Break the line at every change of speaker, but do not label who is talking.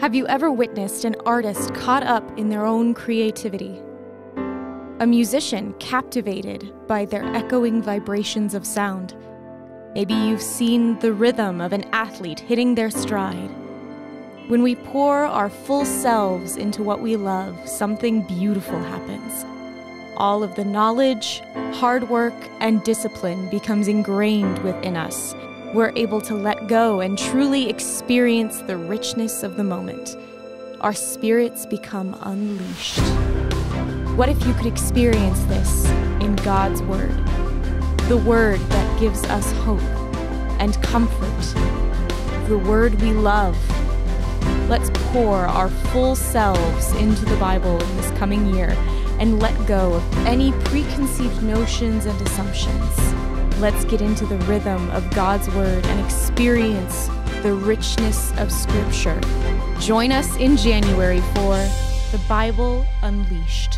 Have you ever witnessed an artist caught up in their own creativity? A musician captivated by their echoing vibrations of sound? Maybe you've seen the rhythm of an athlete hitting their stride. When we pour our full selves into what we love, something beautiful happens. All of the knowledge, hard work, and discipline becomes ingrained within us we're able to let go and truly experience the richness of the moment. Our spirits become unleashed. What if you could experience this in God's Word? The Word that gives us hope and comfort. The Word we love. Let's pour our full selves into the Bible in this coming year and let go of any preconceived notions and assumptions. Let's get into the rhythm of God's Word and experience the richness of Scripture. Join us in January for the Bible Unleashed.